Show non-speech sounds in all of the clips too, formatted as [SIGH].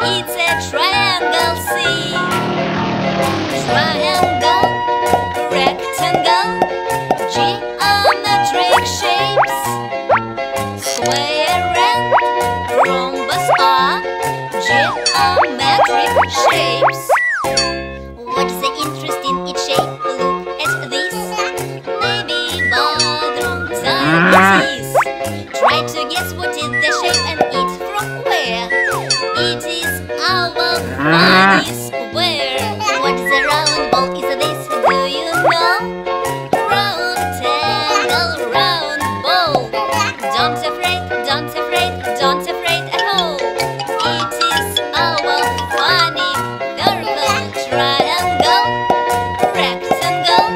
It's a triangle sea. Triangle, rectangle, geometric shapes. Square and rhombus are geometric shapes. What's the interest in each shape? Look at this. Maybe bathrooms are disease. Try to guess what is the shape and it from where. What is? What is a round ball? Is this? Do you know? Round ball. Don't afraid, don't afraid, don't afraid at all. It is funny triangle, rectangle,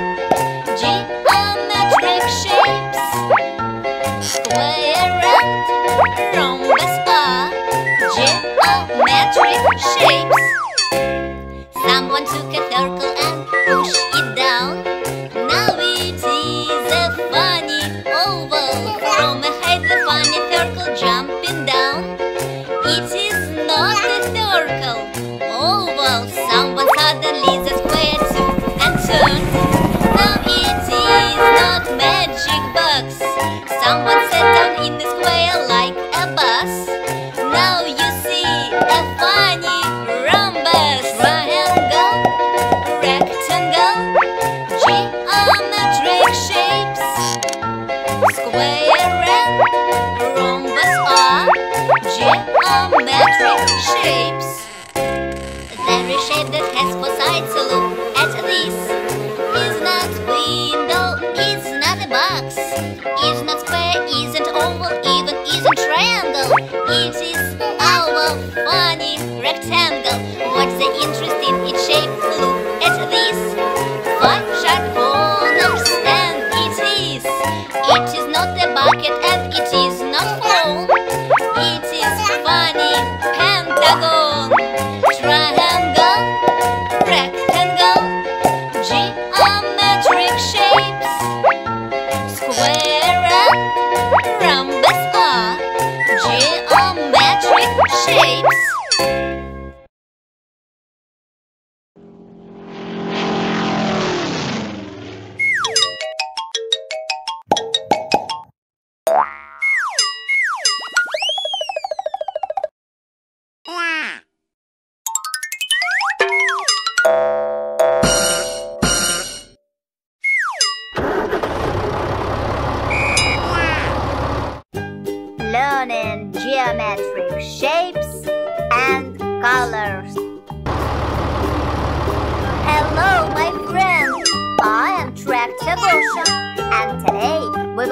geometric shapes, square. shapes. Someone took a circle and pushed it down. Now it is a funny oval. From a height, the funny circle jumping down. It is not a circle, oval. Someone suddenly is a square too and turned. Now it is not magic box. Someone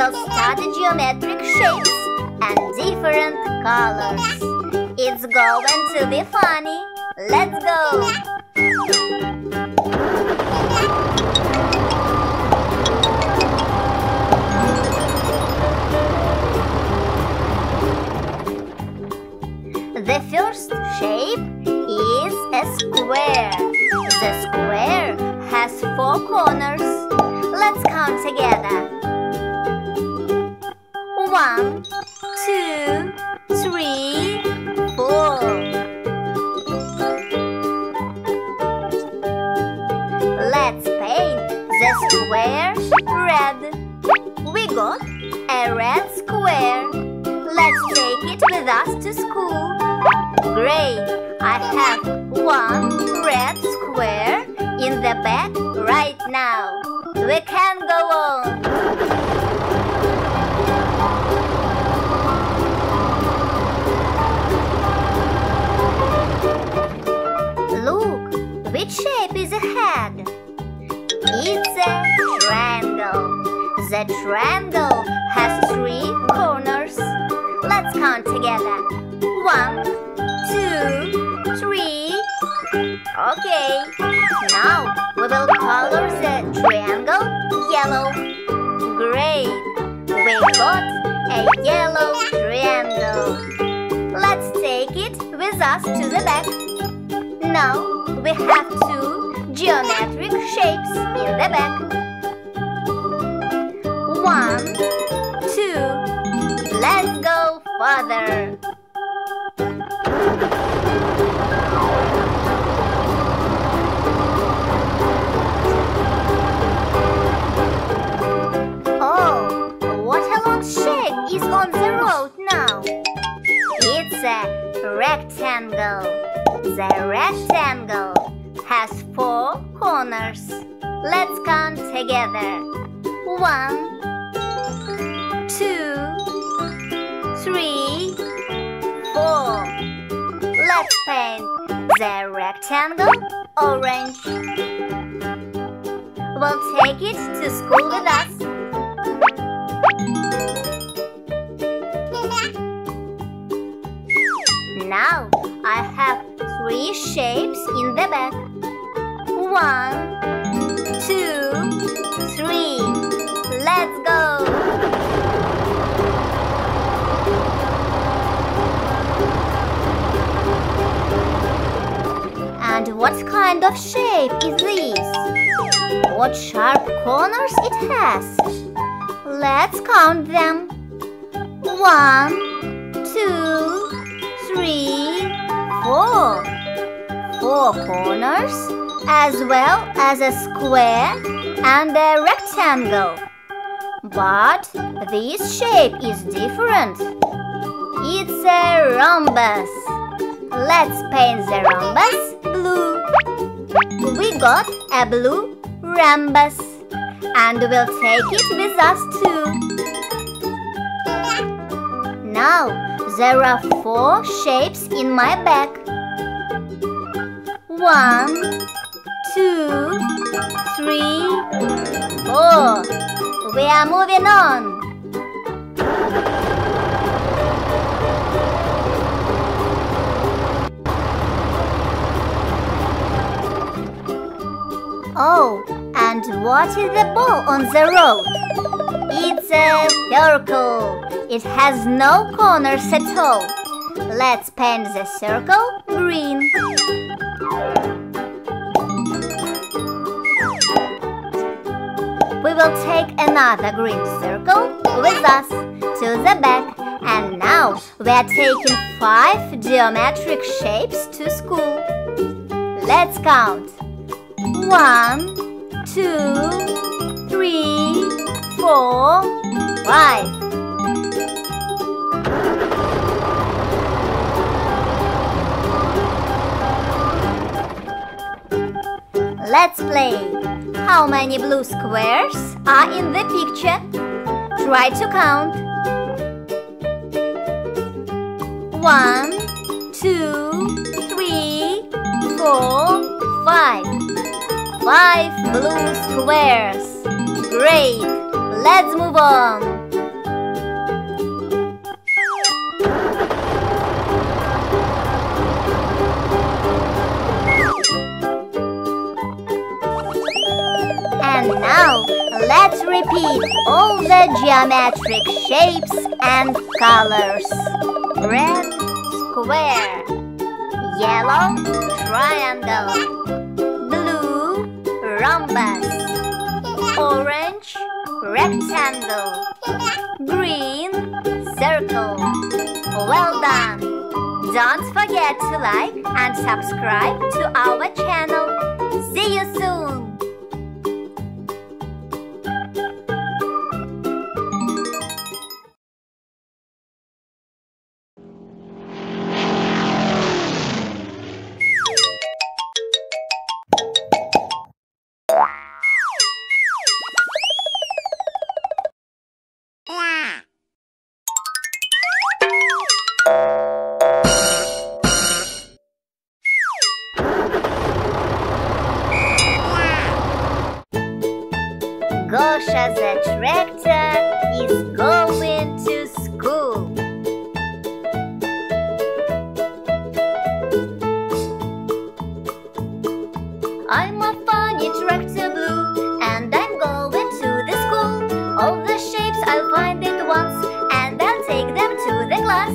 will study geometric shapes and different colors. It's going to be funny. Let's go. The first shape is a square. The square has four corners. Let's count together. One red square in the bag right now. We can go on. Look, which shape is a head? It's a triangle. The triangle has three corners. Let's count together. One, two, three. Okay. Now we will color the triangle yellow. Great. We got a yellow triangle. Let's take it with us to the back. Now we have two geometric shapes in the back. One, two. Let's go further. Together. One, two, three, four. Let's paint the rectangle orange. We'll take it to school with us. [LAUGHS] Now I have three shapes in the bag. One, kind of shape is this? What sharp corners it has? Let's count them. One, two, three, four. Four corners as well as a square and a rectangle. But this shape is different. It's a rhombus. Let's paint the rhombus blue. We got a blue rhombus and we'll take it with us too. Now there are four shapes in my bag. One, two, three, four. We are moving on. Oh, and what is the ball on the road? It's a circle. It has no corners at all. Let's paint the circle green. We will take another green circle with us to the back. And now we are taking five geometric shapes to school. Let's count. One, two, three, four, five. Let's play. How many blue squares are in the picture? Try to count. One, Five blue squares. Great. Let's move on. And now let's repeat all the geometric shapes and colors. Red square, yellow triangle, rhombus, orange rectangle, green circle. Well done! Don't forget to like and subscribe to our channel. See you soon! Gosha the tractor is going to school. I'm a funny tractor blue and I'm going to the school. All the shapes I'll find at once and I'll take them to the class.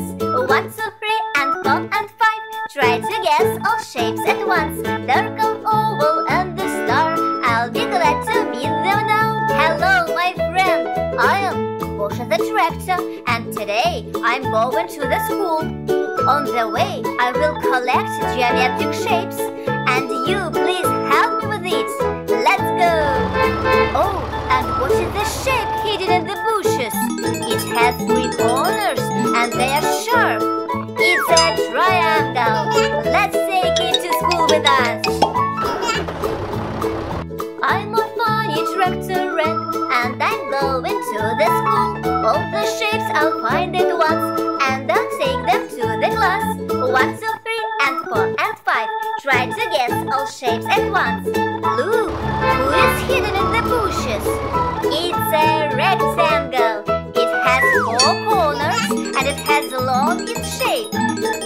One, two, three, and four and five. Try to guess all shapes at once. Circle, I'm going to the school. On the way, I will collect geometric shapes, and you please help me with it. Let's go. Oh, and what is the shape hidden in the bushes? It has three corners, and they are sharp. All the shapes I'll find at once and I'll take them to the class. One, two, three, and four, and five. Try to guess all shapes at once. Look, who is hidden in the bushes? It's a rectangle. It has four corners and it has a long in shape.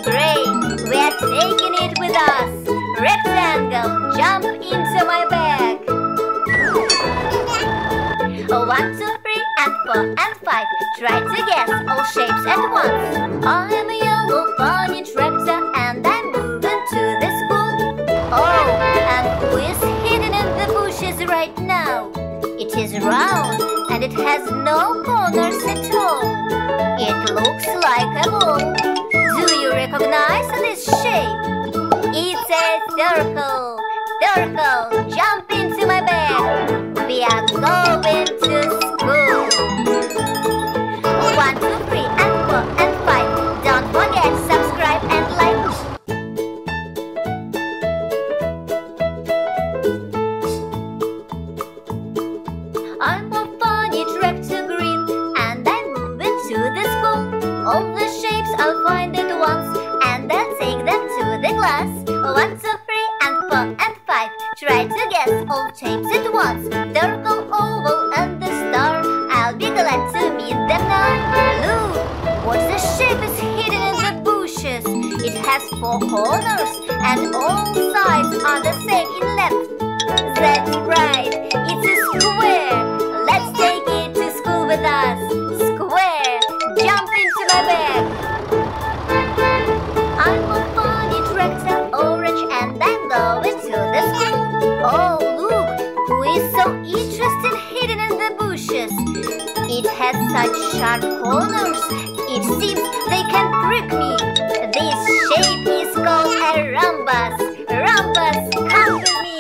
Great, we are taking it with us. Rectangle, jump into my bag. One, two, four, and five. Try to guess all shapes at once. I am a yellow bunny tractor, and I'm moving to the school. Oh, and who is hidden in the bushes right now? It is round, and it has no corners at all. It looks like a ball. Do you recognize this shape? It's a circle. Circle, jump into my Try to guess all shapes at once. Circle, oval, and the star. I'll be glad to meet them now. Look, what the shape is hidden in the bushes. It has four corners, and all sides are the same in length. That's right, it's a square. It seems they can prick me. This shape is called a rhombus. Rhombus, come with me.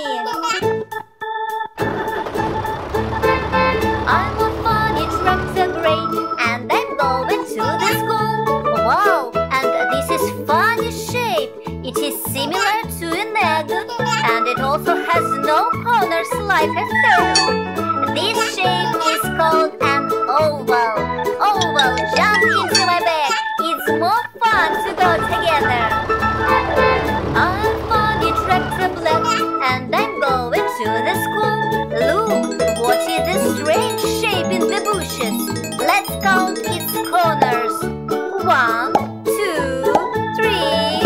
I'm a funny tractor gray, and I'm going to the school. Wow, and this is funny shape. It is similar to an egg, and it also has no corners like a circle. Together. And I'm going to the school. Look, what is strange shape in the bushes? Let's count its corners. One, two, three,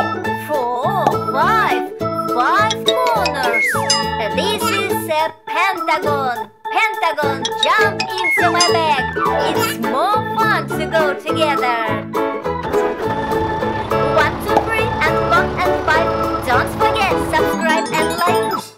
four, five. Five corners. This is a pentagon. Pentagon, jump into my bag. It's more fun to go together. subscribe and like.